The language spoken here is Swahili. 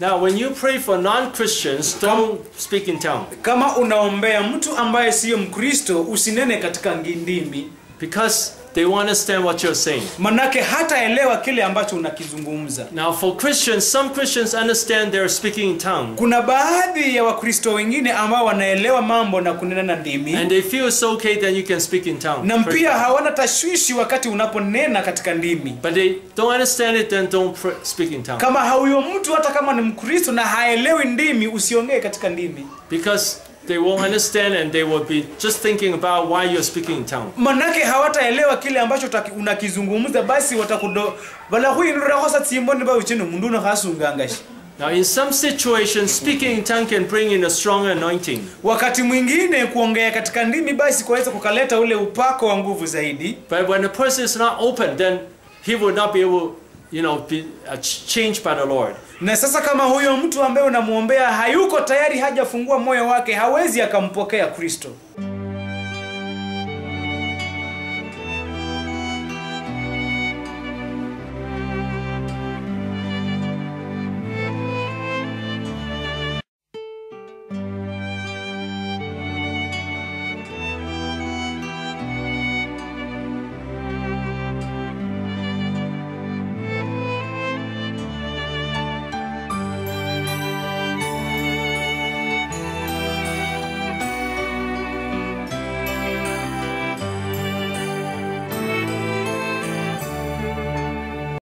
Now, when you pray for non-Christians, don't speak in tongue kama unaombea mtu ambaye siyo mkristo usinene katika ndimi because they won't understand what you're saying. manake hataelewa kile ambacho unakizungumza Now, for Christians, some Christians understand they're speaking in tongue kuna baadhi ya wakristo wengine ambao wanaelewa mambo na kunena na ndimi and they feel it's okay, then you can speak in tongue. na pia hawana tashwishi wakati unaponena katika ndimi But they don't understand it, then don't speak in tongue. kama huyo mtu hata kama ni mkristo na haelewi ndimi usiongee katika ndimi Because they won't understand and they will be just thinking about why you're speaking in tongue. manake hawataelewa kile ambacho unakizungumza basi watakudo bala huinurahosa tsimboni ba uchino mundu na hasungangashi. Now, in some situations, speaking in tongue can bring in a stronger anointing. wakati mwingine kuongea katika ndimi basi kuweza kukaleta ule upako wa nguvu zaidi But when a person is not open, then he will not be able, you know, be changed by the Lord. na sasa kama huyo mtu ambaye unamwombea hayuko tayari hajafungua moyo wake hawezi akampokea kristo